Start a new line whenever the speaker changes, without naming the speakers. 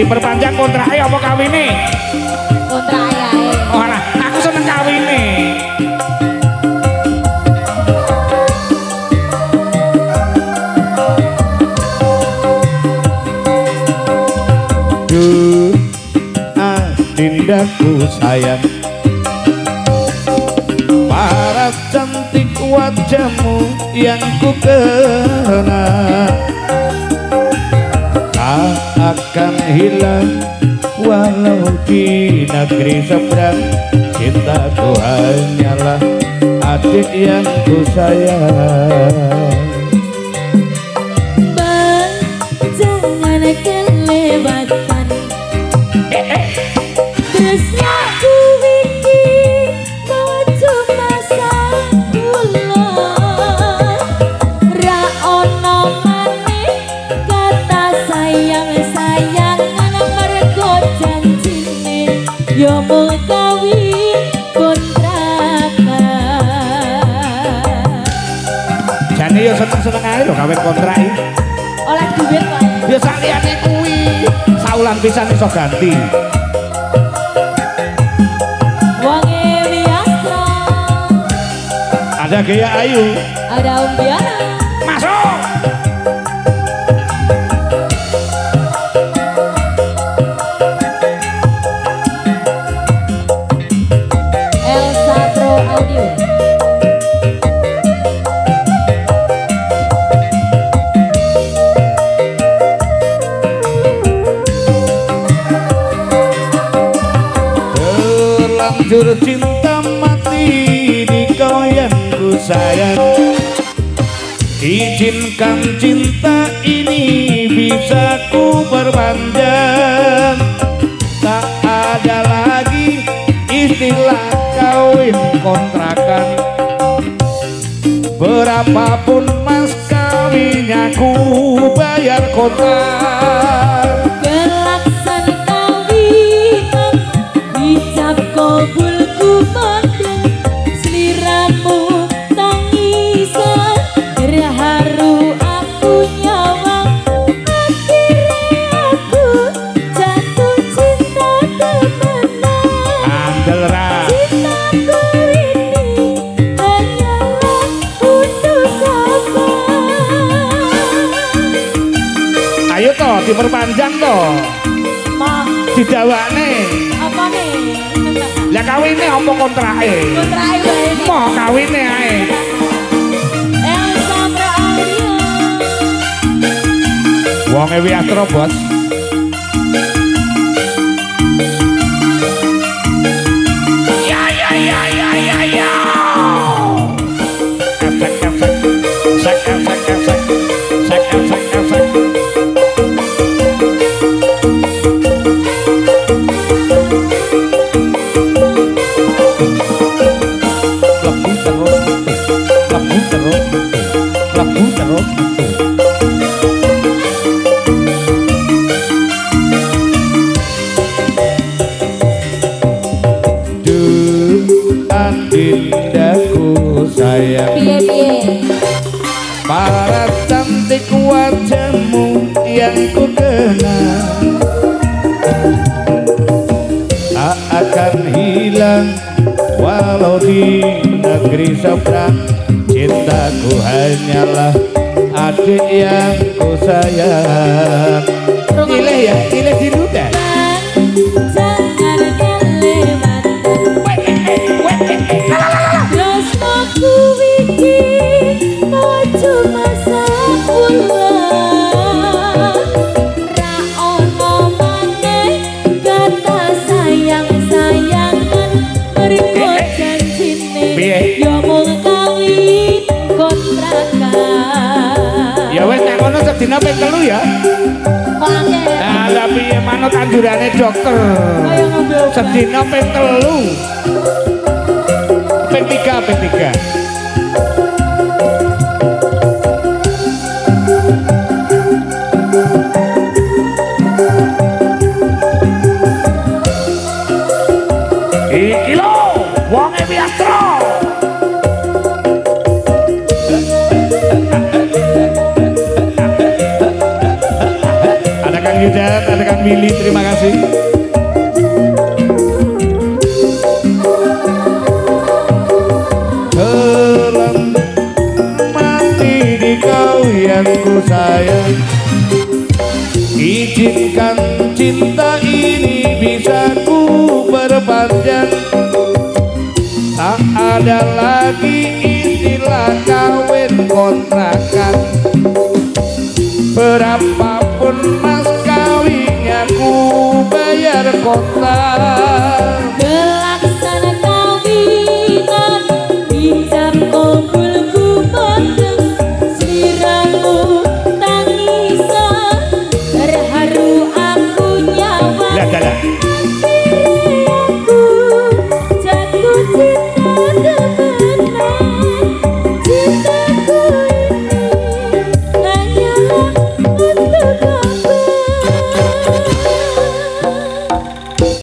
Diperpanjang kontraknya apa kawine?
Kontrak ya.
Oh nah, aku seneng kawine.
Duh, adindaku sayang Para cantik wajahmu yang ku kenal Tak akan hilang walau di negeri seberang. Cintaku hanyalah adik yang ku sayang.
Bang, jangan kelewatan. Terusnya Yo mung kawin kontrakan
Jane yo seneng-seneng ae lho kawin kontrak iki.
Oleh duit
Ya saliyane kuwi saulan pisan iso ganti.
Wangi biasa
Ada gaya ayu.
Ada umbiana.
Terlanjur cinta mati di kau yang ku sayang. Izinkan cinta ini bisa ku perpanjang. Tak ada lagi istilah kawin kontrakan. Berapapun mas kawinnya ku bayar kontrak
Tangisan Terharu aku nyawang Akhirnya aku jatuh cinta temenan
Andel ra.
Cintaku ini hanyalah untuk
Ayo toh diperpanjang toh.
Mah,
Didawane.
apa nih?
Lah kawine apa kontrake?
Kontrak wae.
Mau kawine ae.
Elsa Pro Audio.
Wong Ewi Astro bos.
Duh adindaku sayang.
Piye piye.
Para cantik wajahmu yang ku kenal. Tak akan hilang walau di negeri seberang. Cintaku hanyalah adik yang ku sayang Ile ya, ile di sedina ping telu ya.
Wangi.
Nah, tapi ya manut anjurane dokter.
Kayak ngombe obat.
Sedina ping telu. Ping tiga, ping tiga. Kang ada Kang Willy, terima kasih. Dalam mati di kau yang ku sayang. Izinkan cinta ini bisa ku berpanjang Tak ada lagi istilah kawin kontrakan